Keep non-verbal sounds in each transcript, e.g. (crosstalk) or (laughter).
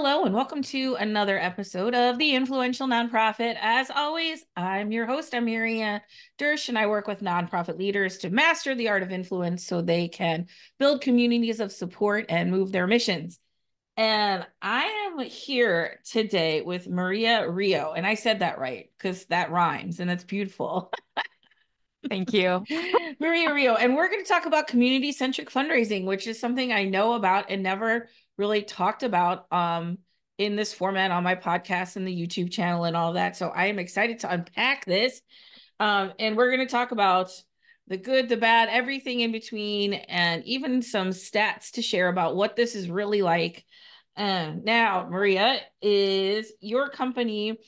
Hello, and welcome to another episode of The Influential Nonprofit. As always, I'm your host, I'm Dersch, and I work with nonprofit leaders to master the art of influence so they can build communities of support and move their missions. And I am here today with Maria Rio, and I said that right because that rhymes and it's beautiful. Thank you. (laughs) Maria Rio. And we're going to talk about community centric fundraising, which is something I know about and never really talked about um, in this format on my podcast and the YouTube channel and all that. So I am excited to unpack this. Um, and we're going to talk about the good, the bad, everything in between, and even some stats to share about what this is really like. Um, now, Maria, is your company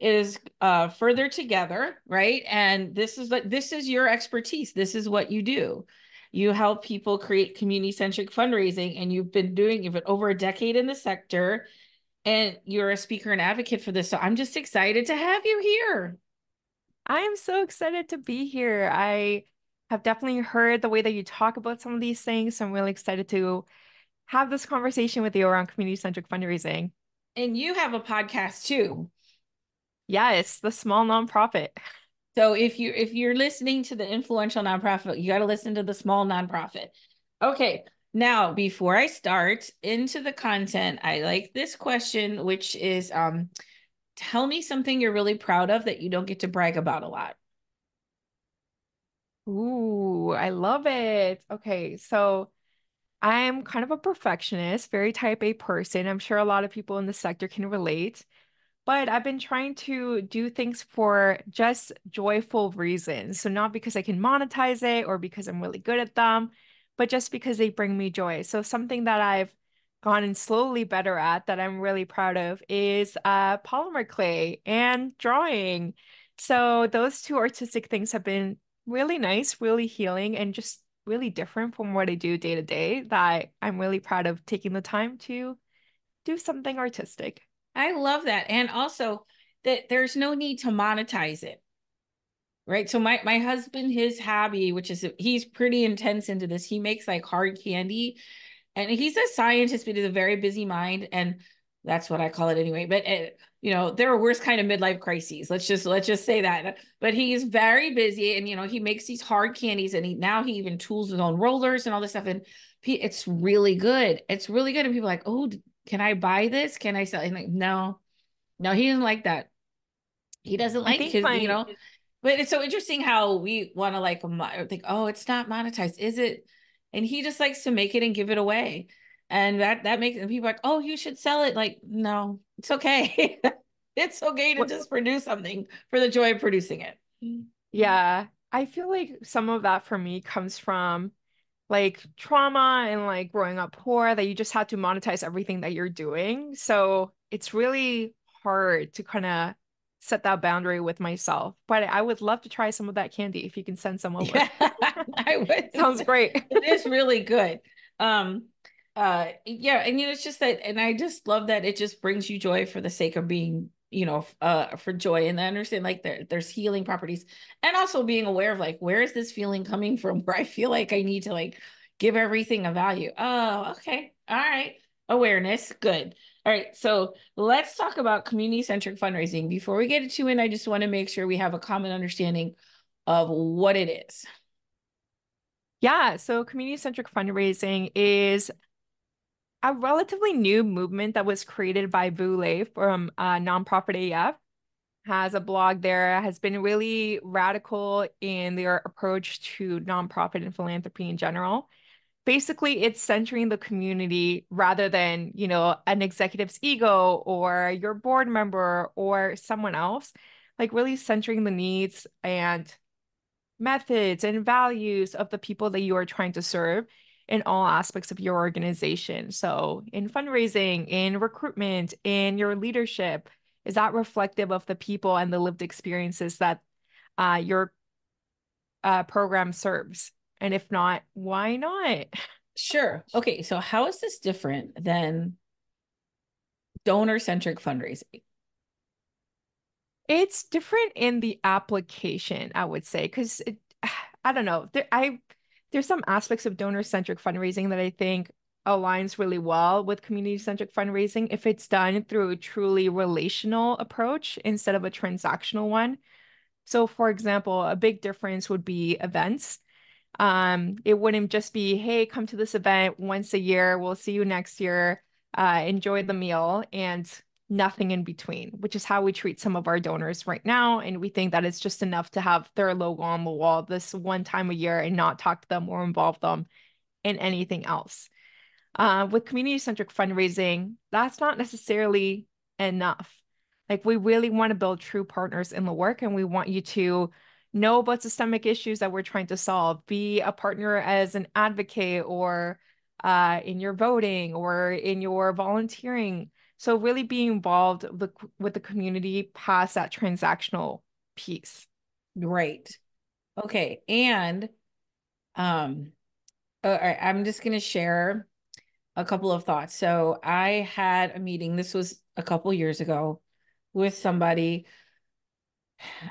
is uh, further together, right? And this is what this is your expertise. This is what you do. You help people create community centric fundraising, and you've been doing it over a decade in the sector, and you're a speaker and advocate for this. So I'm just excited to have you here. I am so excited to be here. I have definitely heard the way that you talk about some of these things. So I'm really excited to have this conversation with you around community centric fundraising. And you have a podcast too. Yes, the small nonprofit. (laughs) So if you if you're listening to the influential nonprofit, you got to listen to the small nonprofit. Okay. Now, before I start into the content, I like this question, which is um, tell me something you're really proud of that you don't get to brag about a lot. Ooh, I love it. Okay, so I'm kind of a perfectionist, very type A person. I'm sure a lot of people in the sector can relate but I've been trying to do things for just joyful reasons. So, not because I can monetize it or because I'm really good at them, but just because they bring me joy. So, something that I've gotten slowly better at that I'm really proud of is uh, polymer clay and drawing. So, those two artistic things have been really nice, really healing, and just really different from what I do day to day. That I'm really proud of taking the time to do something artistic. I love that. And also that there's no need to monetize it. Right. So my my husband, his hobby, which is he's pretty intense into this, he makes like hard candy. And he's a scientist, but he's a very busy mind. And that's what I call it anyway. But it, you know, there are worse kind of midlife crises. Let's just let's just say that. But he's very busy, and you know, he makes these hard candies, and he now he even tools his own rollers and all this stuff. And it's really good. It's really good. And people like, oh, can I buy this? Can I sell? And like, no, no, he doesn't like that. He doesn't like his, my... you know. But it's so interesting how we want to like think, oh, it's not monetized, is it? And he just likes to make it and give it away, and that that makes and people like, oh, you should sell it. Like, no, it's okay. (laughs) it's okay to what? just produce something for the joy of producing it. Yeah, I feel like some of that for me comes from like trauma and like growing up poor that you just had to monetize everything that you're doing. So it's really hard to kind of set that boundary with myself. But I would love to try some of that candy if you can send some over. Yeah, (laughs) I would. (laughs) Sounds great. (laughs) it is really good. Um uh yeah, and you know it's just that and I just love that it just brings you joy for the sake of being you know uh for joy and i understand like there, there's healing properties and also being aware of like where is this feeling coming from (laughs) where i feel like i need to like give everything a value. Oh okay. All right. Awareness. Good. All right. So let's talk about community centric fundraising. Before we get into it i just want to make sure we have a common understanding of what it is. Yeah. So community centric fundraising is a relatively new movement that was created by Le from uh, Nonprofit AF. Has a blog there, has been really radical in their approach to nonprofit and philanthropy in general. Basically, it's centering the community rather than, you know, an executive's ego or your board member or someone else, like really centering the needs and methods and values of the people that you are trying to serve in all aspects of your organization. So, in fundraising, in recruitment, in your leadership, is that reflective of the people and the lived experiences that uh, your uh, program serves? And if not, why not? Sure. Okay. So, how is this different than donor centric fundraising? It's different in the application, I would say, because (sighs) I don't know. There, I there's some aspects of donor centric fundraising that I think aligns really well with community centric fundraising if it's done through a truly relational approach instead of a transactional one. So, for example, a big difference would be events. Um, it wouldn't just be, hey, come to this event once a year, we'll see you next year, uh, enjoy the meal, and nothing in between, which is how we treat some of our donors right now. And we think that it's just enough to have their logo on the wall this one time a year and not talk to them or involve them in anything else. Uh, with community centric fundraising, that's not necessarily enough. Like, we really want to build true partners in the work, and we want you to know about systemic issues that we're trying to solve, be a partner as an advocate or uh, in your voting or in your volunteering so really being involved with, with the community past that transactional piece. Right. Okay. And um all right, I'm just going to share a couple of thoughts. So I had a meeting, this was a couple years ago, with somebody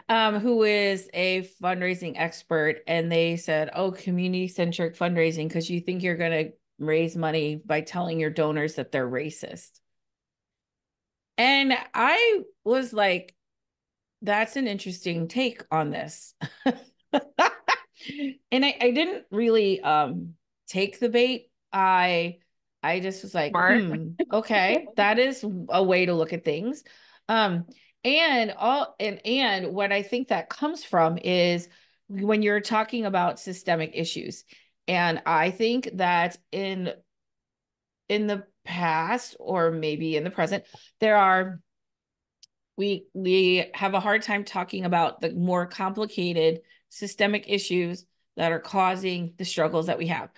um, who is a fundraising expert, and they said, Oh, community centric fundraising, because you think you're going to raise money by telling your donors that they're racist. And I was like, that's an interesting take on this. (laughs) and I, I didn't really um take the bait. I I just was like, hmm, okay, that is a way to look at things. Um, and all and and what I think that comes from is when you're talking about systemic issues. And I think that in in the past or maybe in the present there are we we have a hard time talking about the more complicated systemic issues that are causing the struggles that we have.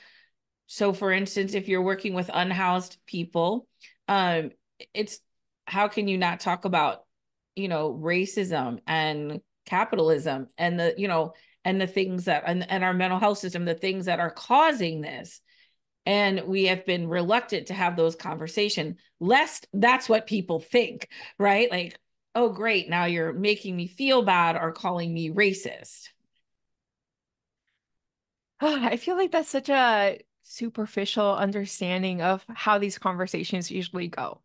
So for instance if you're working with unhoused people um it's how can you not talk about you know racism and capitalism and the you know and the things that and, and our mental health system the things that are causing this and we have been reluctant to have those conversations lest that's what people think right? Like oh great now you're making me feel bad or calling me racist. Oh, (sighs) i feel like that's such a superficial understanding of how these conversations usually go.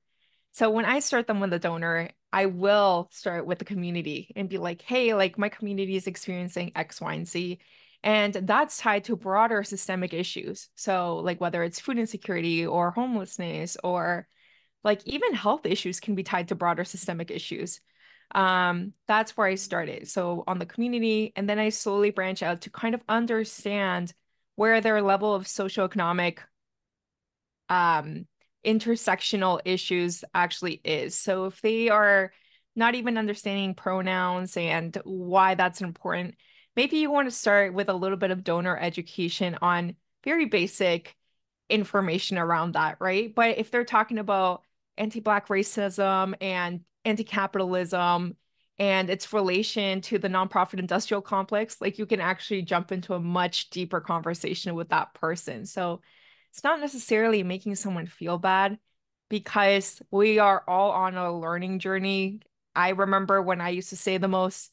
So when i start them with a donor i will start with the community and be like hey like my community is experiencing x y and z and that's tied to broader systemic issues. So, like whether it's food insecurity or homelessness or like even health issues can be tied to broader systemic issues. Um, that's where I started. So, on the community, and then I slowly branch out to kind of understand where their level of socioeconomic um, intersectional issues actually is. So, if they are not even understanding pronouns and why that's important, maybe you want to start with a little bit of donor education on very basic information around that, right? But if they're talking about anti-Black racism and anti-capitalism and its relation to the nonprofit industrial complex, like you can actually jump into a much deeper conversation with that person. So it's not necessarily making someone feel bad because we are all on a learning journey. I remember when I used to say the most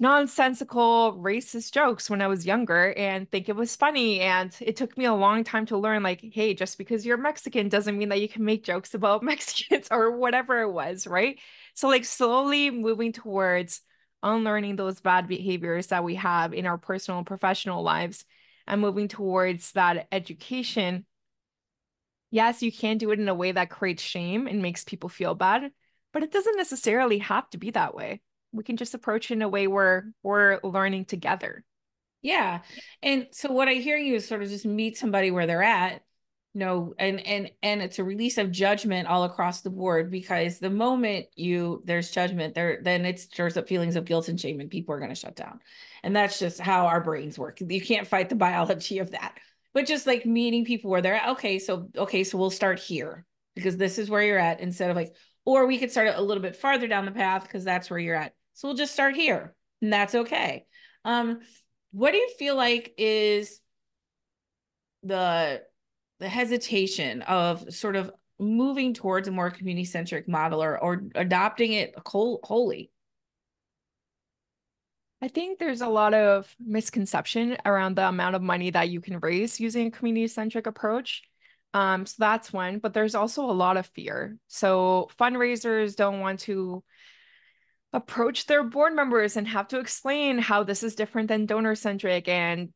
nonsensical racist jokes when I was younger and think it was funny. And it took me a long time to learn, like, hey, just because you're Mexican doesn't mean that you can make jokes about (laughs) Mexicans or whatever it was, right? So, like, slowly moving towards unlearning those bad behaviors that we have in our personal and professional lives and moving towards that education. Yes, you can do it in a way that creates shame and makes people feel bad, but it doesn't necessarily have to be that way we can just approach in a way where we're learning together. Yeah. And so what I hear you is sort of just meet somebody where they're at. You know, and and and it's a release of judgment all across the board because the moment you there's judgment there then it stirs up feelings of guilt and shame and people are going to shut down and that's just how our brains work you can't fight the biology of that but just like meeting people where they're at okay so okay so we'll start here because this is where you're at instead of like or we could start a little bit farther down the path because that's where you're at so we'll just start here, and that's okay. Um, what do you feel like is the the hesitation of sort of moving towards a more community centric model or or adopting it wholly? I think there's a lot of misconception around the amount of money that you can raise using a community centric approach. Um, so that's one, but there's also a lot of fear. So fundraisers don't want to approach their board members and have to explain how this is different than donor centric and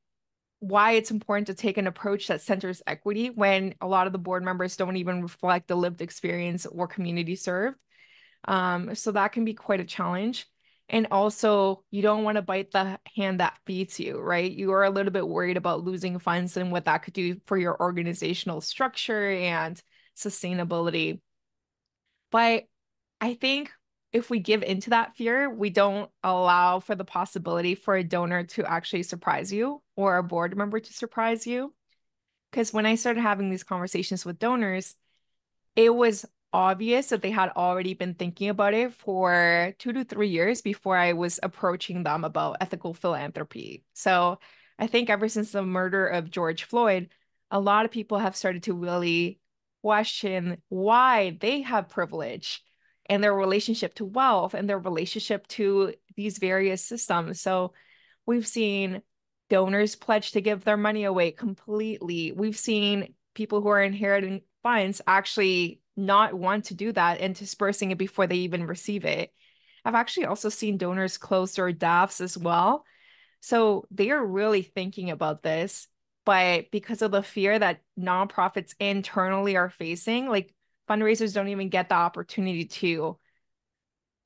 why it's important to take an approach that centers equity when a lot of the board members don't even reflect the lived experience or community served. Um, so that can be quite a challenge. And also, you don't want to bite the hand that feeds you, right? You are a little bit worried about losing funds and what that could do for your organizational structure and sustainability. But I think if we give into that fear, we don't allow for the possibility for a donor to actually surprise you or a board member to surprise you. Because when I started having these conversations with donors, it was obvious that they had already been thinking about it for two to three years before I was approaching them about ethical philanthropy. So I think ever since the murder of George Floyd, a lot of people have started to really question why they have privilege and their relationship to wealth and their relationship to these various systems. So we've seen donors pledge to give their money away completely. We've seen people who are inheriting funds actually not want to do that and dispersing it before they even receive it. I've actually also seen donors close their DAFs as well. So they are really thinking about this. But because of the fear that nonprofits internally are facing, like fundraisers don't even get the opportunity to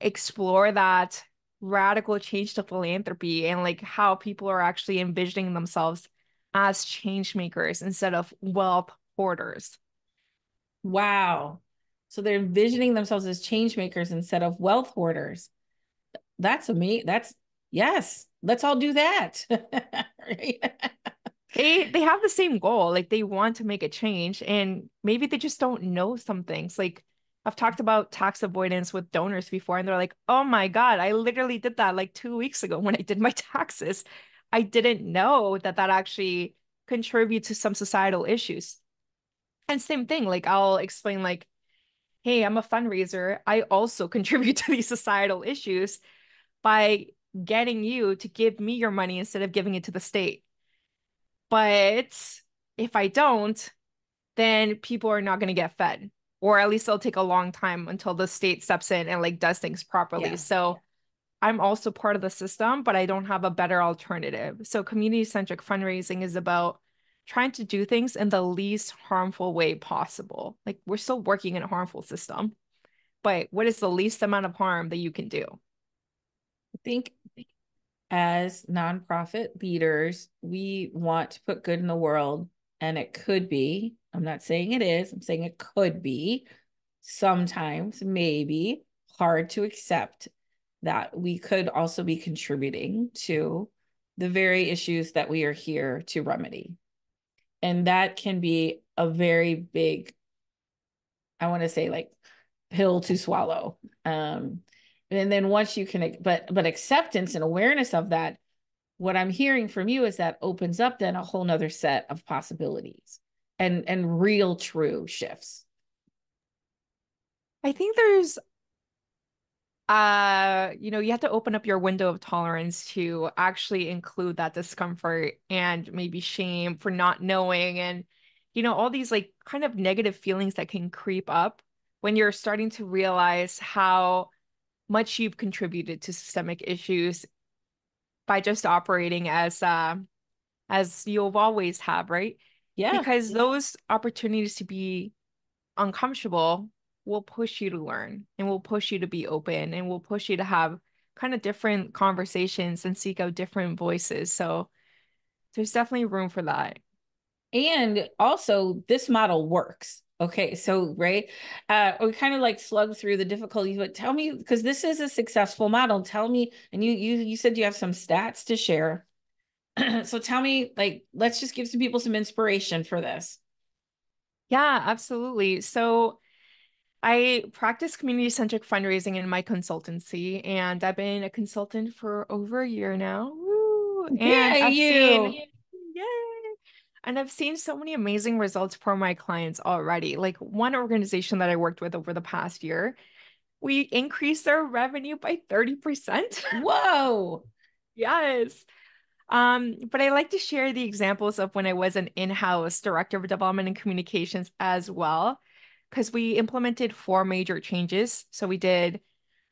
explore that radical change to philanthropy and like how people are actually envisioning themselves as change makers instead of wealth hoarders. Wow. So they're envisioning themselves as change makers instead of wealth hoarders. That's me. That's yes. Let's all do that. (laughs) (laughs) they they have the same goal. Like they want to make a change and maybe they just don't know some things. Like I've talked about tax avoidance with donors before and they're like, "Oh my god, I literally did that like 2 weeks ago when I did my (laughs) taxes. I didn't know that that actually contributes to some societal issues." And same thing, like I'll explain like, hey, I'm a fundraiser. I also (laughs) contribute to these societal issues by getting you to give me your money instead of giving it to the state. But if I don't, then people are not going to get fed, or at least it'll take a long time until the state steps in and like does things properly. Yeah. So I'm also part of the system, but I don't have a better alternative. So community centric fundraising is about trying to do things in the least harmful way possible. Like we're still working in a harmful system, but what is the least amount of harm that you can do? I think as nonprofit leaders, we want to put good in the world, and it could be, I'm not saying it is, I'm saying it could be sometimes, maybe hard to accept that we could also be contributing to the very issues that we are here to remedy. And that can be a very big i want to say like pill to swallow. Um and then once you can but but acceptance and awareness of that what i'm hearing from you is that opens up then a whole nother set of possibilities and and real true shifts. I think there's uh you know you have to open up your window of tolerance to actually include that discomfort and maybe shame for not knowing and you know all these like kind of negative feelings that can creep up when you're starting to realize how much you've contributed to systemic issues by just operating as uh as you've always have right yeah because those opportunities to be uncomfortable will push you to learn and will push you to be open and will push you to have kind of different conversations and seek out different voices. So there's definitely room for that. And also, this model works. Okay, so right, uh, we kind of like slug through the difficulties, but tell me because this is a successful model. Tell me, and you you you said you have some stats to share. (clears throat) so tell me, like, let's just give some people some inspiration for this. Yeah, absolutely. So I practice community centric fundraising in my consultancy, and I've been a consultant for over a year now. Woo! And yeah, I've you. Seen! And I've seen so many amazing results for my clients already. Like one organization that I worked with over the past year, we increased their revenue by 30%. (laughs) Whoa. yes. Um, but I like to share the examples of when I was an in-house director of development and communications as well, because we implemented four major changes. So we did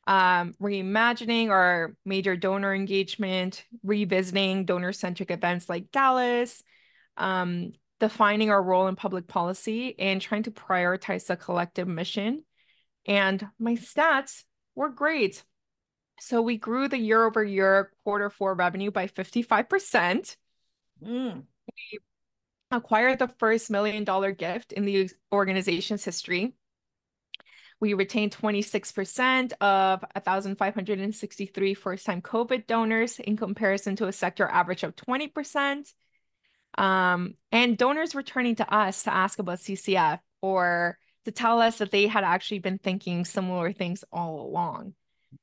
um, reimagining our major donor engagement, revisiting donor-centric events like galas, um, defining our role in public policy, and trying to prioritize the collective mission. And my stats were great. So we grew the year over year quarter four revenue by 55%. Mm. We acquired the first million dollar gift in the organization's history. We retained 26% of 1,563 first time COVID donors in comparison to a sector average of 20%. Um, and donors returning to us to ask about CCF or to tell us that they had actually been thinking similar things all along.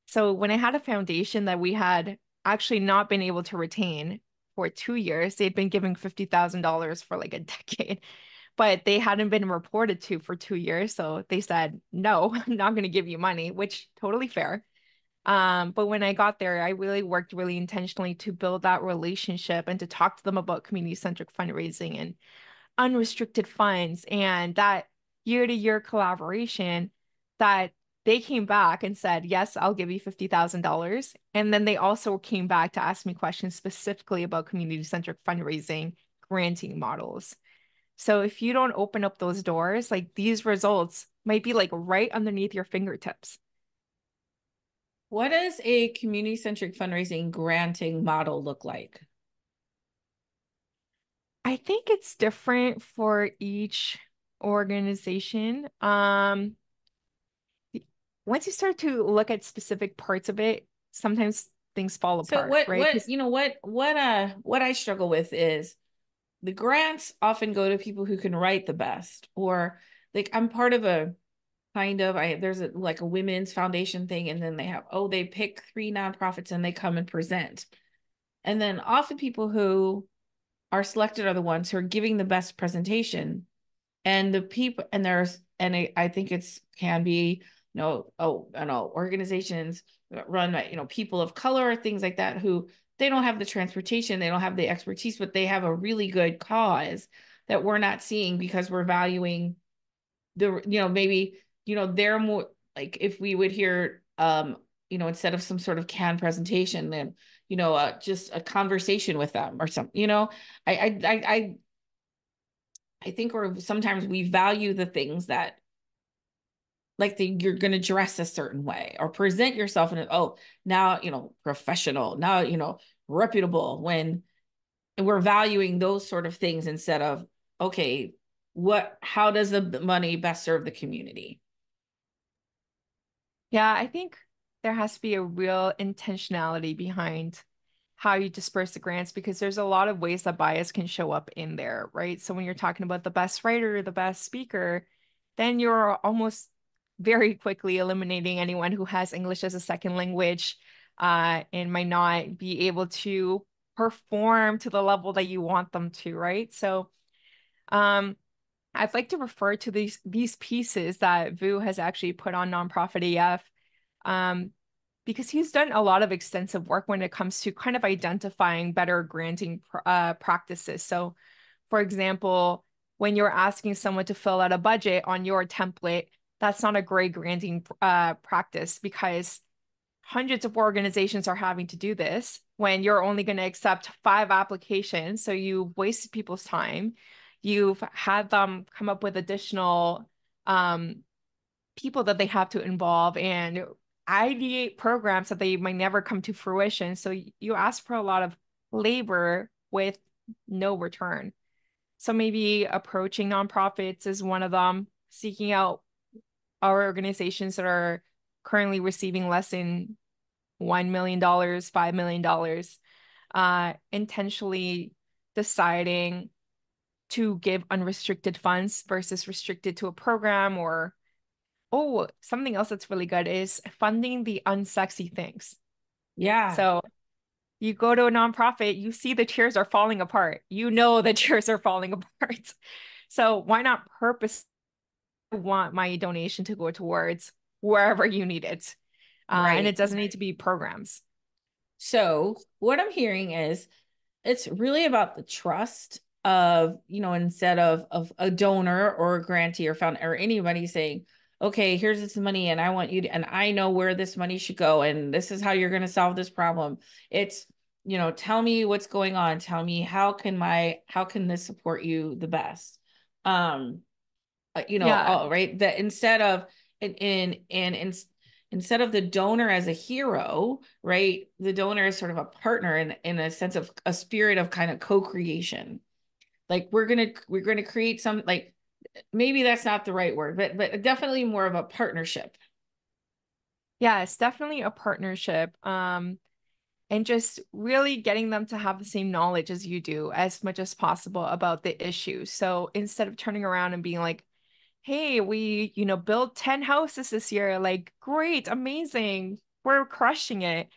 So when I had a foundation that we had actually not been able to retain for two years, they'd been giving $50,000 for like a (laughs) decade, but they hadn't been reported to for two years. So they said, no, (laughs) I'm not going to give you money, which totally fair. Um, but when I got there, I really worked really intentionally to build that relationship and to talk to them about community centric fundraising and unrestricted funds and that year to year collaboration that they came back and said, Yes, I'll give you $50,000. And then they also came back to ask me questions specifically about community centric fundraising, granting models. So if you don't open up those doors, like these results might be like right underneath your fingertips. What does a community centric fundraising granting model look like? I think it's different for each organization. Um, once you start to look at specific parts of it, sometimes things fall so apart. what right? what you know what what uh what I struggle with is the grants often go to people who can write the best or like I'm part of a kind of I there's a like a women's foundation thing and then they have oh they pick three nonprofits and they come and present. And then often people who are selected are the ones who are giving the best presentation. And the people and there's and I, I think it's can be you know, oh, I know organizations run by, you know, people of color, or things like that, who they don't have the transportation, they don't have the expertise, but they have a really good cause that we're not seeing because we're valuing the, you know, maybe, you know, they're more like if we would hear, um, you know, instead of some sort of canned presentation, then, you know, uh, just a conversation with them or something, you know, I, I, I, I, I think we're sometimes we value the things that like the, you're going to dress a certain way or present yourself in a, oh now you know professional now you know reputable when we're valuing those sort of things instead of okay what how does the money best serve the community yeah i think there has to be a real intentionality behind how you disperse the grants because there's a lot of ways that bias can show up in there right so when you're talking about the best writer the best speaker then you're almost very quickly eliminating anyone who has English as a second language uh, and might not be able to perform to the level that you want them to, right? So um, I'd like to refer to these these pieces that Vu has actually put on Nonprofit AF um, because he's done a lot of extensive work when it comes to kind of identifying better granting uh, practices. So, for example, when you're asking someone to fill out a budget on your template, that's not a great granting uh, practice because hundreds of organizations are having to do this when you're only going to accept five applications. So you wasted people's time. You've had them come up with additional um, people that they have to involve and ideate programs that they might never come to fruition. So you ask for a lot of labor with no return. So maybe approaching nonprofits is one of them, seeking out our organizations that are currently receiving less than $1 million, $5 million, uh, intentionally deciding to give unrestricted funds versus restricted to a program or oh something else that's really good is funding the unsexy things yeah so you go to a nonprofit you see the chairs are falling apart you know the (laughs) chairs are falling apart so why not purpose want my donation to go towards wherever you need it. Uh, right. And it doesn't need to be programs. So, what I'm hearing is it's really about the trust of you know instead of of a donor or a grantee or found or anybody saying okay here's this money and i want you to and i know where this money should go and this is how you're going to solve this problem it's you know tell me what's going on tell me how can my how can this support you the best um uh, you know yeah. all, right that instead of in in in, in instead of the donor as a hero, right? The donor is sort of a partner in, in a sense of a spirit of kind of co-creation. Like we're gonna we're gonna create some like maybe that's not the right word, but but definitely more of a partnership. Yeah, it's definitely a partnership. Um and just really getting them to have the same knowledge as you do as much as possible about the issue. So instead of turning around and being like, hey, we, you know, built 10 houses this year. Like, great, amazing. We're crushing it.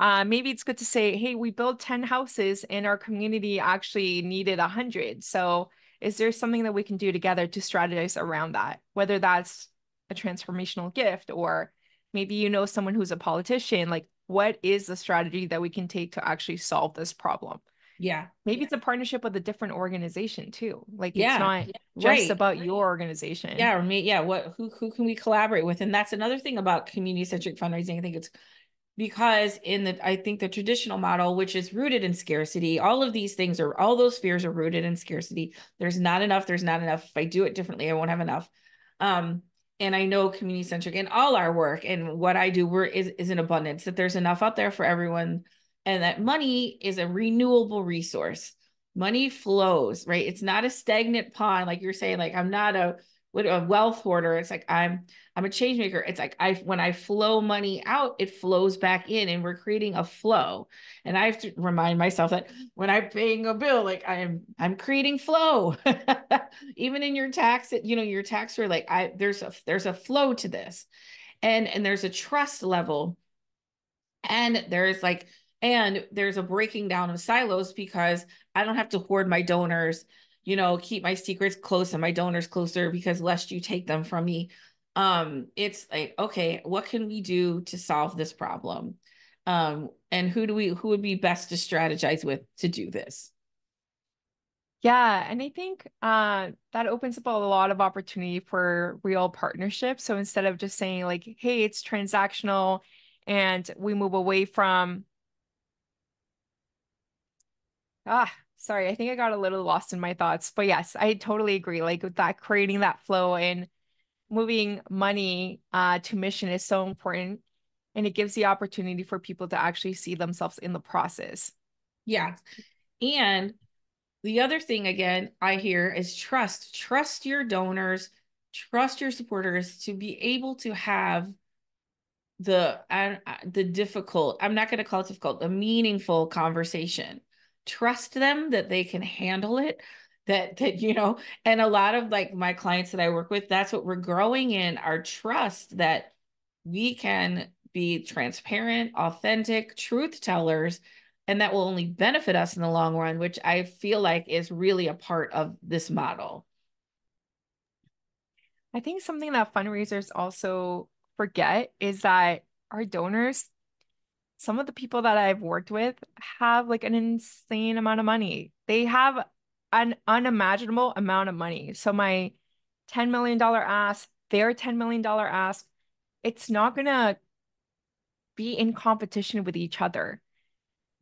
Uh, maybe it's good to say, hey, we built 10 houses and our community actually needed 100. So, is there something that we can do together to strategize around that? Whether that's a transformational gift or maybe you know someone who's a politician, like, what is the strategy that we can take to actually solve this problem? Yeah. Maybe yeah. it's a partnership with a different organization too. Like yeah. it's not just right. about your organization. Yeah, or me, yeah. What who who can we collaborate with? And that's another thing about community-centric fundraising. I think it's because in the I think the traditional model, which is rooted in scarcity, all of these things are all those fears are rooted in scarcity. There's not enough, there's not enough. If I do it differently, I won't have enough. Um, and I know community centric in all our work and what I do we're is, is an abundance that there's enough out there for everyone and that money is a renewable resource. Money flows, right? It's not a stagnant pond, like you're saying. Like I'm not a a wealth hoarder. It's like I'm I'm a change maker. It's like I when I flow money out, it flows back in, and we're creating a flow. And I have to remind myself that when I'm paying a bill, like I'm I'm creating flow. (laughs) Even in your tax, you know, your tax are like I there's a there's a flow to this, and and there's a trust level, and there's like and there's a breaking down of silos because I don't have to hoard my donors, you know, keep my secrets close and my donors closer because lest you take them from me. Um, it's like, okay, what can we do to solve this problem? Um, and who do we who would be best to strategize with to do this? Yeah, and I think uh, that opens up a lot of opportunity for real partnerships. So instead of just saying like, "Hey, it's transactional," and we move away from ah sorry i think i got a little lost in my thoughts but yes i totally agree like with that creating that flow and moving money uh, to mission is so important and it gives the opportunity for people to actually see themselves in the process. Yeah and the other thing again i hear is trust trust your donors trust your supporters to be able to have the uh, the difficult i'm not going to call it difficult the meaningful conversation trust them that they can handle it that that you know and a lot of like my clients that i work with that's what we're growing in our trust that we can be transparent authentic truth tellers and that will only benefit us in the long run which i feel like is really a part of this model. I think something that fundraisers also forget is that our donors some of the people that I've worked with have like an insane amount of money. They have an unimaginable amount of money. So my $10 million ask, their $10 million ask, it's not going to be in competition with each other.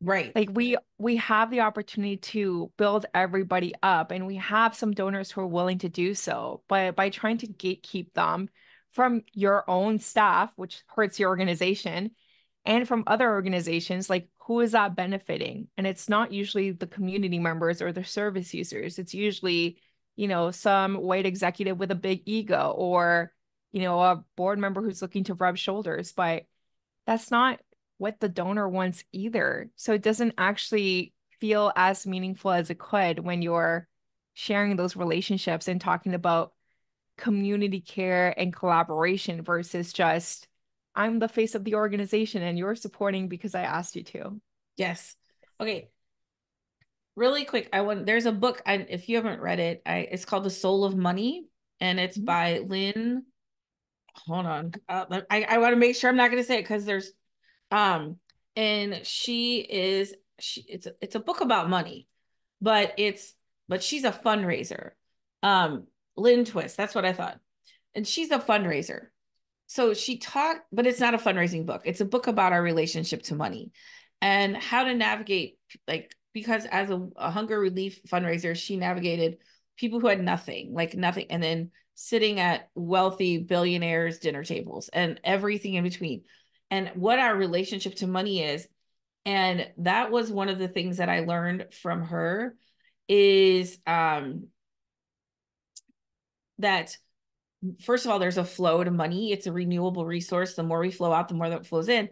Right. Like we we have the opportunity to build everybody up and we have some donors who are willing to do so. But by trying to gatekeep them from your own staff, which hurts your organization, and from other organizations like who is that benefiting? And it's not usually the community members or the service users. It's usually you know some white executive with a big ego or you know a board member who's looking to rub shoulders but that's not what the donor wants either. So it doesn't actually feel as meaningful as it could when you're sharing those relationships and talking about community care and collaboration versus just I'm the face of the organization and you're supporting because I asked you to. Yes. Okay. Really quick, I want there's a book I if you haven't read it, I it's called The Soul of Money and it's mm-hmm. by Lynn hold on. Uh, I I want to make sure I'm not going to say it cuz there's um and she is she it's a, it's a book about money, but it's but she's a fundraiser. Um, Lynn Twist, that's what I thought, and she's a fundraiser. So she talked, but it's not a fundraising book. It's a book about our relationship to money and how to navigate like because as a, a hunger relief fundraiser, she navigated people who had nothing, like nothing, and then sitting at wealthy billionaires' dinner tables and everything in between, and what our relationship to money is. And that was one of the things that I learned from her is um that first of all there's a flow to money. It's a renewable resource. The more we flow out the more that flows in.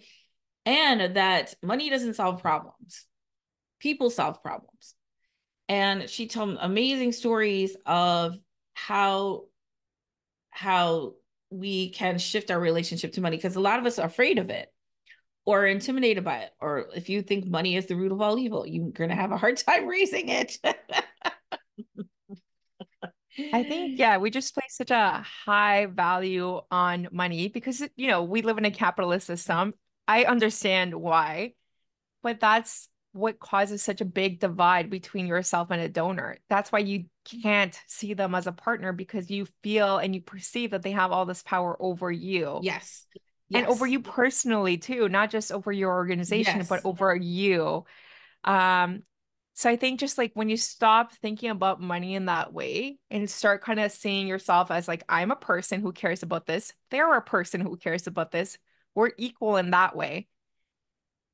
And that money doesn't solve problems. People solve problems. And she told amazing stories of how how we can shift our relationship to money because a lot of us are afraid of it or intimidated by it. Or if you think money is the root of all evil you're going to have a hard (laughs) time raising it (laughs) I think, yeah, we just place such a high value on money because, you know, we live in a capitalist system. I understand why, but that's what causes such a big divide between yourself and a donor. That's why you can't see them as a partner because you feel and you perceive that they have all this power over you. Yes. yes. And over you personally too, not just over your organization, yes. but over you. Um, so I think just like when you stop thinking about money in that way and start kind of seeing yourself as like, I'm a person who cares about this, they're a person who cares about this, we're equal in that way.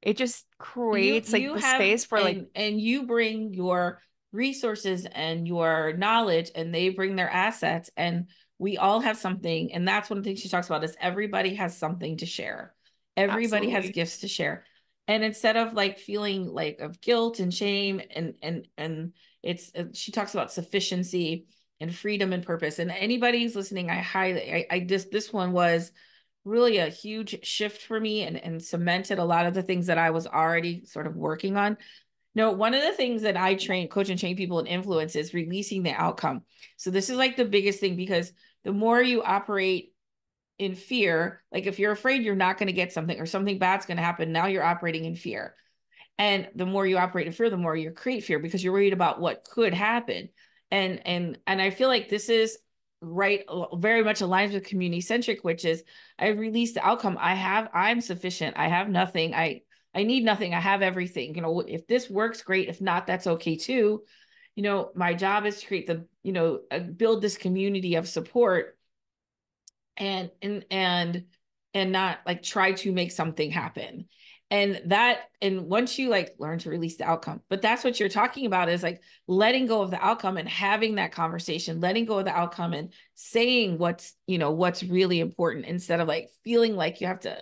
It just creates you, like the space for and, like and you bring your resources and your knowledge and they bring their assets and we all have something and that's one of the things she talks about is everybody has something to share. Everybody Absolutely. has gifts to share and instead of like feeling like of guilt and shame and and and it's uh, she talks about sufficiency and freedom and purpose and anybody who's listening i highly i, I just this one was really a huge shift for me and, and cemented a lot of the things that I was already sort of working on. No, one of the things that I train, coach and train people in influence is releasing the outcome. So this is like the biggest thing because the more you operate in fear, like if you're afraid you're not going to get something or something bad's going to happen, now you're operating in fear. And the more you operate in fear, the more you create fear because you're worried about what could happen. And and and I feel like this is right very much aligns with community centric which is i release the outcome. I have i'm sufficient. I have nothing. I i need nothing. I have everything. You know if this works great. If not that's okay too. You know my job is to create the you know uh, build this community of support and and and and not like try to make something happen. And that and once you like learn to release the outcome but that's what you're talking about is like letting go of the outcome and having that conversation letting go of the outcome and saying what's you know what's really important instead of like feeling like you have to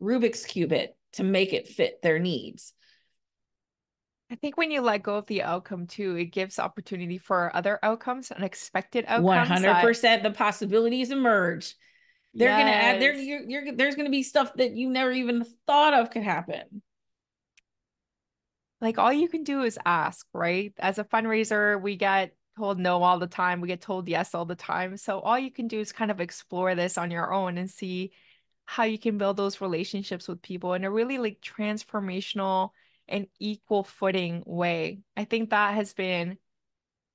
rubik's cube it to make it fit their needs I think when you let go of the outcome too, it gives opportunity for other outcomes, unexpected outcomes. 100% that... the possibilities emerge. They're yes. gonna add there. You're, you're there's gonna be stuff that you never even thought of could happen. Like all you can do is ask, right? As a fundraiser, we get told no all the time. We get told yes all the time. So all you can do is kind of explore this on your own and see how you can build those relationships with people in a really like transformational and equal footing way. I think that has been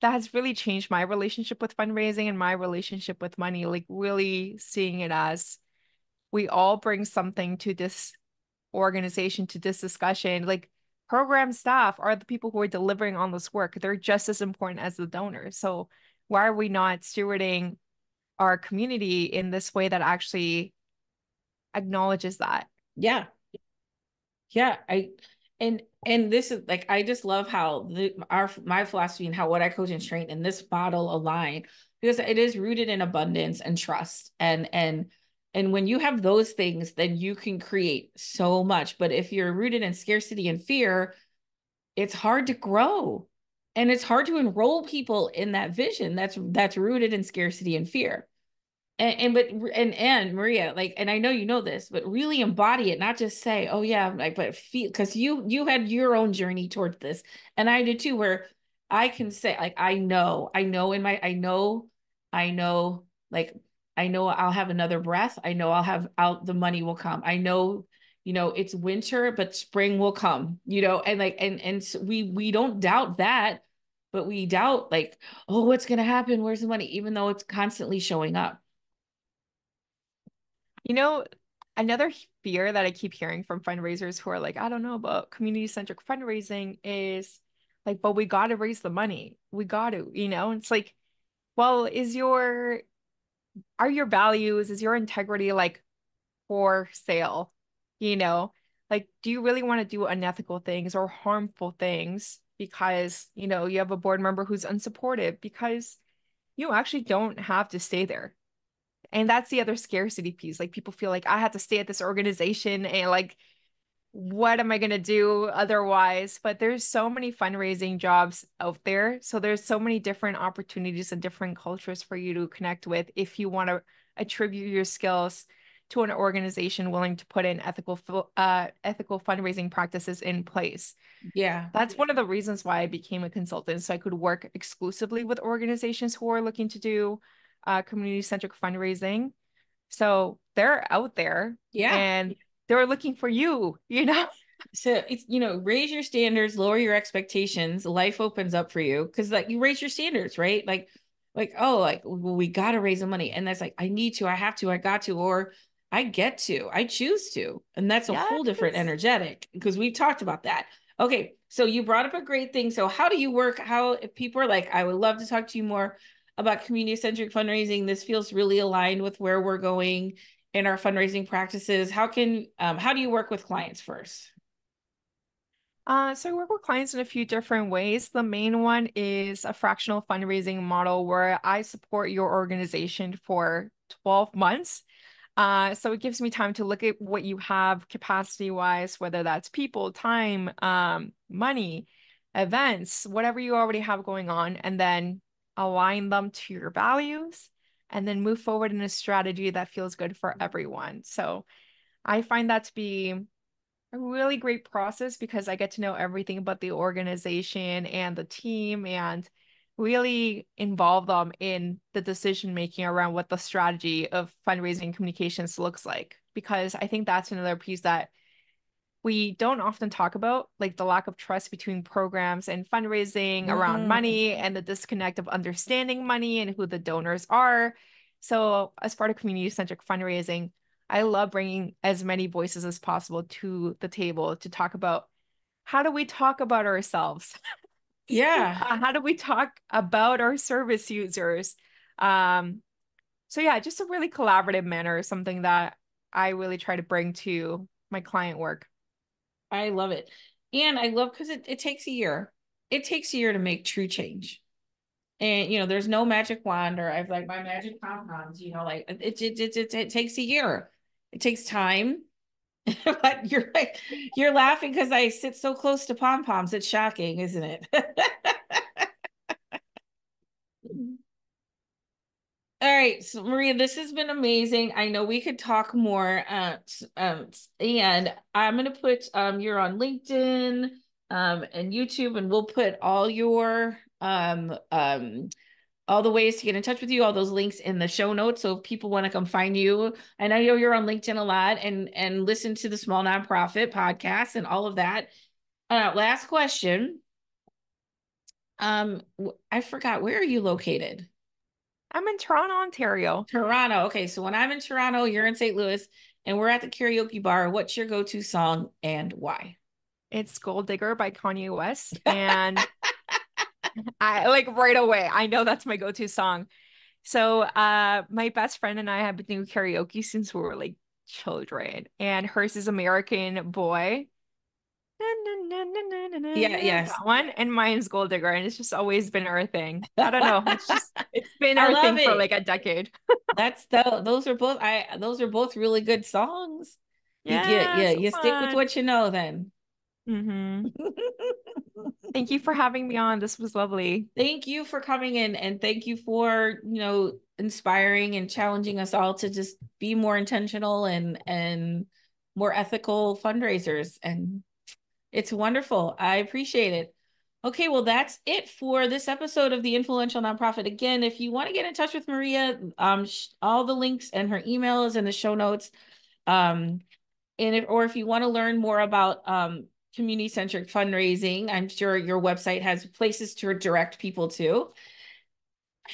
that has really changed my relationship with fundraising and my relationship with money like really seeing it as we all bring something to this organization to this discussion. Like program staff are the people who are delivering on this work. They're just as important as the donors. So why are we not stewarding our community in this way that actually acknowledges that? Yeah. Yeah i and and this is like i just love how the our my philosophy and how what i coach and train in this model align because it is rooted in abundance and trust and and and when you have those things then you can create so much. But if you're rooted in scarcity and fear it's hard to grow and it's hard to enroll people in that vision that's that's rooted in scarcity and fear and, and but and and Maria, like, and I know you know this, but really embody it, not just say, "Oh yeah," like, but feel because you you had your own journey towards this, and I did too, where I can say, like, I know, I know in my, I know, I know, like, I know I'll have another breath. I know I'll have out the money will come. I know, you know it's winter but spring will come you know and like and and so we we don't doubt that but we doubt like oh what's going to happen where's the money even though it's constantly showing up you know another fear that i keep hearing from fundraisers who are like i don't know about community centric fundraising is like but we got to raise the money. We got to you know? It's like well is your are your values is your integrity like for sale you know? Like do you really want to do unethical things or harmful things because you know you have a board member who's unsupportive because you actually don't have to stay there and that's the other scarcity piece like people feel like i have to stay at this organization and like what am i going to do otherwise but there's so many fundraising jobs out there so there's so many different opportunities and different cultures for you to connect with if you want to attribute your skills to an organization willing to put in ethical uh, ethical fundraising practices in place. Yeah. That's one of the reasons why I became a consultant so I could work exclusively with organizations who are looking to do uh, community centric fundraising. So they're out there. Yeah. And they're looking for you, you know? (laughs) So it's, you know, raise your standards, lower your expectations. Life opens up for you because like you raise your standards, right? Like, like, oh, like, well, we got to raise the money. And that's like, I need to, I have to, I got to, or I get to, I choose to. And that's a yes. whole different energetic because we've talked about that. Okay. So you brought up a great thing. So how do you work? How if people are like, I would love to talk to you more about community centric fundraising. This feels really aligned with where we're going in our fundraising practices. How can um, how do you work with clients first? Uh, so I work with clients in a few different ways. The main one is a fractional fundraising model where I support your organization for 12 months uh, so it gives me time to look at what you have capacity wise, whether that's people, time, um, money, events, whatever you already have going on, and then align them to your values and then move forward in a strategy that feels good for everyone. So I find that to be a really great process because I get to know everything about the organization and the team and really involve them in the decision making around what the strategy of fundraising communications looks like because i think that's another piece that we don't often talk about like the lack of trust between programs and fundraising mm-hmm. around money and the disconnect of understanding money and who the donors are. So as part of community centric fundraising i love bringing as many voices as possible to the table to talk about how do we talk about ourselves? (laughs) Yeah. Uh, how do we talk about our service users? Um so yeah just a really collaborative manner is something that i really try to bring to my client work i love it and i love because it, it takes a year it takes a year to make true change and you know there's no magic wand or i've like my magic pom poms you know like it it, it, it, it takes a year it takes time (laughs) but you're like you're laughing because I sit so close to pom poms. It's shocking, isn't it? (laughs) All right, so Maria, this has been amazing. I know we could talk more, uh, um, and I'm gonna put um, you're on LinkedIn um, and YouTube, and we'll put all your um, um, all the ways to get in touch with you, all those links in the show notes. So if people want to come find you, and I know you're on LinkedIn a lot and and listen to the small nonprofit podcast and all of that. Uh, last question. Um, I forgot where are you located? I'm in Toronto, Ontario. Toronto. Okay, so when I'm in Toronto, you're in St. Louis, and we're at the karaoke bar. What's your go-to song and why? It's Gold Digger by Kanye West, and (laughs) I like right away. I know that's my go-to song. So uh my best friend and I have been doing karaoke since we were like children. And hers is American Boy. Yeah, yes. That one. And mine's Gold Digger. And it's just always been our thing. (laughs) I don't know. It's just it's been our thing it. for like a decade. That's the those are both I those are both really good songs. Yeah, yeah, yeah. So you fun. stick with what you know then. Mm-hmm. (laughs) thank you for having me on. This was lovely. Thank you for coming in and thank you for, you know, inspiring and challenging us all to just be more intentional and and more ethical fundraisers and it's wonderful. I appreciate it. Okay, well, that's it for this episode of the Influential Nonprofit. Again, if you want to get in touch with Maria, um, all the links and her email is in the show notes. Um, and if or if you want to learn more about um, community centric fundraising, I'm sure your website has places to direct people to.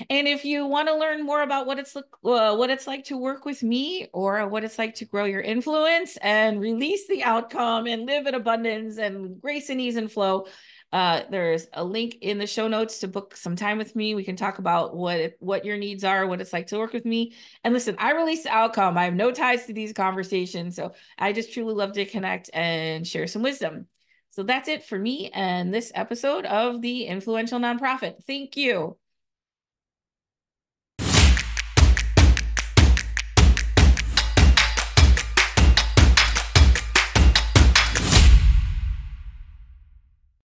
And if you want to learn more about what it's uh, what it's like to work with me or what it's like to grow your influence and release the outcome and live in abundance and grace and ease and flow, uh, there's a link in the show notes to book some time with me. We can talk about what what your needs are, what it's like to work with me. And listen, I release the outcome. I have no ties to these conversations, so I just truly love to connect and share some wisdom. So that's it for me and this episode of the Influential Nonprofit. Thank you.